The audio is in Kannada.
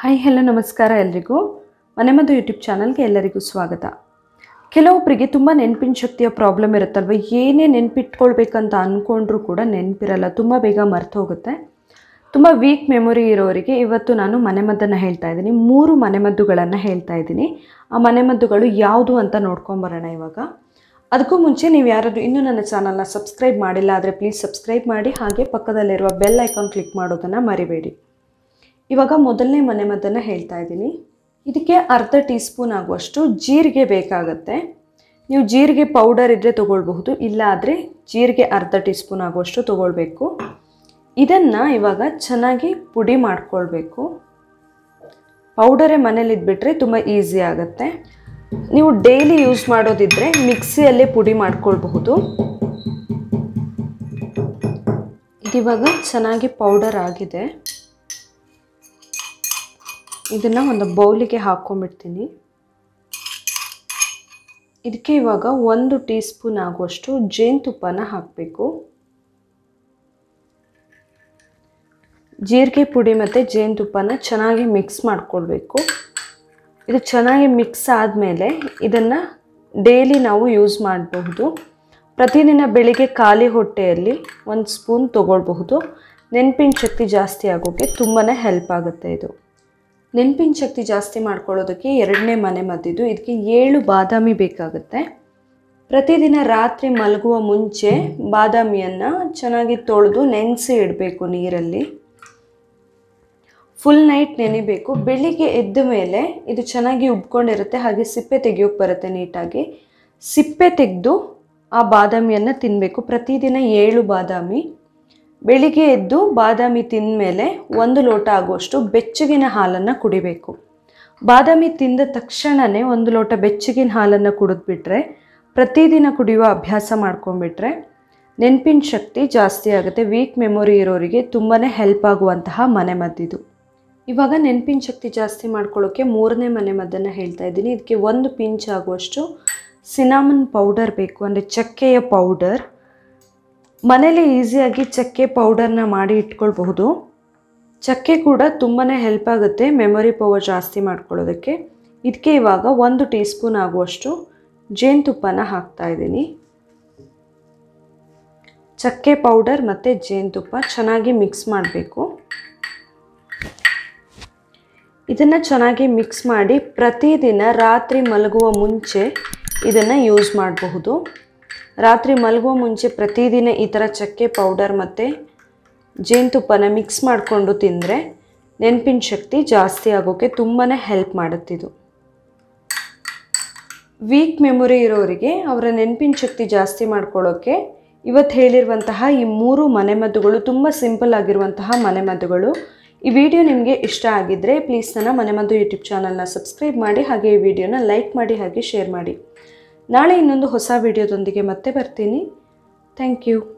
ಹಾಯ್, ಹೆಲೋ, ನಮಸ್ಕಾರ ಎಲ್ರಿಗೂ. ಮನೆಮದ್ದು ಯೂಟ್ಯೂಬ್ ಚಾನಲ್ಗೆ ಎಲ್ಲರಿಗೂ ಸ್ವಾಗತ. ಕೆಲವೊಬ್ಬರಿಗೆ ತುಂಬ ನೆನಪಿನ ಶಕ್ತಿಯ ಪ್ರಾಬ್ಲಮ್ ಇರುತ್ತಲ್ವ? ಏನೇ ನೆನಪಿಟ್ಕೊಳ್ಬೇಕಂತ ಅಂದ್ಕೊಂಡ್ರೂ ಕೂಡ ನೆನಪಿರಲ್ಲ. ತುಂಬ ಬೇಗ ಮರ್ತು ಹೋಗುತ್ತೆ. ತುಂಬ ವೀಕ್ ಮೆಮೊರಿ ಇರೋರಿಗೆ ಇವತ್ತು ನಾನು ಮನೆಮದ್ದನ್ನು ಹೇಳ್ತಾ ಇದ್ದೀನಿ. ಮೂರು ಮನೆಮದ್ದುಗಳನ್ನು ಹೇಳ್ತಾ ಇದ್ದೀನಿ. ಆ ಮನೆಮದ್ದುಗಳು ಯಾವುದು ಅಂತ ನೋಡ್ಕೊಂಬರೋಣ ಇವಾಗ. ಅದಕ್ಕೂ ಮುಂಚೆ ನೀವು ಯಾರಾದರೂ ಇನ್ನೂ ನನ್ನ ಚಾನಲ್ನ ಸಬ್ಸ್ಕ್ರೈಬ್ ಮಾಡಿಲ್ಲ ಆದರೆ ಪ್ಲೀಸ್ ಸಬ್ಸ್ಕ್ರೈಬ್ ಮಾಡಿ, ಹಾಗೆ ಪಕ್ಕದಲ್ಲಿರುವ ಬೆಲ್ ಐಕಾನ್ ಕ್ಲಿಕ್ ಮಾಡೋದನ್ನು ಮರಿಬೇಡಿ. ಇವಾಗ ಮೊದಲನೇ ಮನೆ ಮದ್ದನ್ನು ಹೇಳ್ತಾ ಇದ್ದೀನಿ. ಇದಕ್ಕೆ ಅರ್ಧ ಟೀ ಸ್ಪೂನ್ ಆಗುವಷ್ಟು ಜೀರಿಗೆ ಬೇಕಾಗತ್ತೆ. ನೀವು ಜೀರಿಗೆ ಪೌಡರ್ ಇದ್ದರೆ ತೊಗೊಳ್ಬಹುದು ಇಲ್ಲ ಆದರೆ ಜೀರಿಗೆ ಅರ್ಧ ಟೀ ಸ್ಪೂನ್ ಆಗುವಷ್ಟು ತೊಗೊಳ್ಬೇಕು. ಇದನ್ನು ಇವಾಗ ಚೆನ್ನಾಗಿ ಪುಡಿ ಮಾಡ್ಕೊಳ್ಬೇಕು. ಪೌಡರೇ ಮನೇಲಿ ಇದ್ಬಿಟ್ರೆ ತುಂಬ ಈಸಿ ಆಗುತ್ತೆ. ನೀವು ಡೈಲಿ ಯೂಸ್ ಮಾಡೋದಿದ್ರೆ ಮಿಕ್ಸಿಯಲ್ಲೇ ಪುಡಿ ಮಾಡ್ಕೊಳ್ಬಹುದು. ಇದಿವಾಗ ಚೆನ್ನಾಗಿ ಪೌಡರ್ ಆಗಿದೆ. ಇದನ್ನು ಒಂದು ಬೌಲಿಗೆ ಹಾಕ್ಕೊಂಬಿಡ್ತೀನಿ ಇದಕ್ಕೆ ಇವಾಗ ಒಂದು ಟೀ ಸ್ಪೂನ್ ಆಗುವಷ್ಟು ಜೇನುತುಪ್ಪನ ಹಾಕಬೇಕು. ಜೀರಿಗೆ ಪುಡಿ ಮತ್ತು ಜೇನುತುಪ್ಪನ ಚೆನ್ನಾಗಿ ಮಿಕ್ಸ್ ಮಾಡಿಕೊಳ್ಬೇಕು. ಇದು ಚೆನ್ನಾಗಿ ಮಿಕ್ಸ್ ಆದಮೇಲೆ ಇದನ್ನು ಡೈಲಿ ನಾವು ಯೂಸ್ ಮಾಡಬಹುದು. ಪ್ರತಿದಿನ ಬೆಳಿಗ್ಗೆ ಖಾಲಿ ಹೊಟ್ಟೆಯಲ್ಲಿ ಒಂದು ಸ್ಪೂನ್ ತೊಗೊಳ್ಬಹುದು. ನೆನಪಿನ ಶಕ್ತಿ ಜಾಸ್ತಿ ಆಗೋಕ್ಕೆ ತುಂಬಾ ಹೆಲ್ಪ್ ಆಗುತ್ತೆ ಇದು. ನೆನಪಿನ ಶಕ್ತಿ ಜಾಸ್ತಿ ಮಾಡ್ಕೊಳ್ಳೋದಕ್ಕೆ ಎರಡನೇ ಮನೆ ಮದ್ದಿದ್ದು. ಇದಕ್ಕೆ ಏಳು ಬಾದಾಮಿ ಬೇಕಾಗುತ್ತೆ. ಪ್ರತಿದಿನ ರಾತ್ರಿ ಮಲಗುವ ಮುಂಚೆ ಬಾದಾಮಿಯನ್ನು ಚೆನ್ನಾಗಿ ತೊಳೆದು ನೆನೆಸಿ ಇಡಬೇಕು ನೀರಲ್ಲಿ. ಫುಲ್ ನೈಟ್ ನೆನೆಬೇಕು. ಬೆಳಿಗ್ಗೆ ಎದ್ದ ಮೇಲೆ ಇದು ಚೆನ್ನಾಗಿ ಉಬ್ಕೊಂಡಿರುತ್ತೆ. ಹಾಗೆ ಸಿಪ್ಪೆ ತೆಗೆಯೋಕ್ಕೆ ಬರುತ್ತೆ ನೀಟಾಗಿ. ಸಿಪ್ಪೆ ತೆಗೆದು ಆ ಬಾದಾಮಿಯನ್ನು ತಿನ್ನಬೇಕು ಪ್ರತಿದಿನ ಏಳು ಬಾದಾಮಿ. ಬೆಳಿಗ್ಗೆ ಎದ್ದು ಬಾದಾಮಿ ತಿಂದ ಮೇಲೆ ಒಂದು ಲೋಟ ಆಗುವಷ್ಟು ಬೆಚ್ಚಗಿನ ಹಾಲನ್ನು ಕುಡಿಬೇಕು. ಬಾದಾಮಿ ತಿಂದ ತಕ್ಷಣವೇ ಒಂದು ಲೋಟ ಬೆಚ್ಚಗಿನ ಹಾಲನ್ನು ಕುಡಿದ್ಬಿಟ್ರೆ, ಪ್ರತಿದಿನ ಕುಡಿಯುವ ಅಭ್ಯಾಸ ಮಾಡ್ಕೊಂಡ್ಬಿಟ್ರೆ, ನೆನಪಿನ ಶಕ್ತಿ ಜಾಸ್ತಿ ಆಗುತ್ತೆ. ವೀಕ್ ಮೆಮೊರಿ ಇರೋರಿಗೆ ತುಂಬಾ ಹೆಲ್ಪ್ ಆಗುವಂತಹ ಮನೆಮದ್ದಿದು ಇವಾಗ ನೆನಪಿನ ಶಕ್ತಿ ಜಾಸ್ತಿ ಮಾಡ್ಕೊಳ್ಳೋಕ್ಕೆ ಮೂರನೇ ಮನೆ ಮದ್ದನ್ನು ಹೇಳ್ತಾ ಇದ್ದೀನಿ. ಇದಕ್ಕೆ ಒಂದು ಪಿಂಚ್ ಆಗುವಷ್ಟು ಸಿನಾಮನ್ ಪೌಡರ್ ಬೇಕು. ಅಂದರೆ ಚಕ್ಕೆಯ ಪೌಡರ್. ಮನೇಲಿ ಈಸಿಯಾಗಿ ಚಕ್ಕೆ ಪೌಡರ್ನ ಮಾಡಿ ಇಟ್ಕೊಳ್ಬಹುದು. ಚಕ್ಕೆ ಕೂಡ ತುಂಬಾ ಹೆಲ್ಪ್ ಆಗುತ್ತೆ ಮೆಮೊರಿ ಪವರ್ ಜಾಸ್ತಿ ಮಾಡ್ಕೊಳ್ಳೋದಕ್ಕೆ. ಇದಕ್ಕೆ ಇವಾಗ ಒಂದು ಟೀ ಸ್ಪೂನ್ ಆಗುವಷ್ಟು ಜೇನುತುಪ್ಪನ ಹಾಕ್ತಾ ಇದ್ದೀನಿ. ಚಕ್ಕೆ ಪೌಡರ್ ಮತ್ತು ಜೇನುತುಪ್ಪ ಚೆನ್ನಾಗಿ ಮಿಕ್ಸ್ ಮಾಡಬೇಕು. ಇದನ್ನು ಚೆನ್ನಾಗಿ ಮಿಕ್ಸ್ ಮಾಡಿ ಪ್ರತಿದಿನ ರಾತ್ರಿ ಮಲಗುವ ಮುಂಚೆ ಇದನ್ನು ಯೂಸ್ ಮಾಡಬಹುದು. ರಾತ್ರಿ ಮಲಗುವ ಮುಂಚೆ ಪ್ರತಿದಿನ ಈ ಥರ ಚಕ್ಕೆ ಪೌಡರ್ ಮತ್ತು ಜೇನುತುಪ್ಪನ ಮಿಕ್ಸ್ ಮಾಡಿಕೊಂಡು ತಿಂದರೆ ನೆನಪಿನ ಶಕ್ತಿ ಜಾಸ್ತಿ ಆಗೋಕ್ಕೆ ತುಂಬಾ ಹೆಲ್ಪ್ ಮಾಡುತ್ತಿದ್ದು ವೀಕ್ ಮೆಮೊರಿ ಇರೋರಿಗೆ ಅವರ ನೆನಪಿನ ಶಕ್ತಿ ಜಾಸ್ತಿ ಮಾಡ್ಕೊಳ್ಳೋಕ್ಕೆ ಇವತ್ತು ಹೇಳಿರುವಂತಹ ಈ ಮೂರು ಮನೆಮದ್ದುಗಳು ತುಂಬ ಸಿಂಪಲ್ ಆಗಿರುವಂತಹ ಮನೆಮದ್ದುಗಳು ಈ ವಿಡಿಯೋ ನಿಮಗೆ ಇಷ್ಟ ಆಗಿದ್ದರೆ ಪ್ಲೀಸ್ ನನ್ನ ಮನೆಮದ್ದು ಯೂಟ್ಯೂಬ್ ಚಾನಲ್ನ ಸಬ್ಸ್ಕ್ರೈಬ್ ಮಾಡಿ ಹಾಗೆ ಈ ವಿಡಿಯೋನ ಲೈಕ್ ಮಾಡಿ ಹಾಗೆ ಶೇರ್ ಮಾಡಿ. ನಾಳೆ ಇನ್ನೊಂದು ಹೊಸ ವಿಡಿಯೋದೊಂದಿಗೆ ಮತ್ತೆ ಬರ್ತೀನಿ. Thank you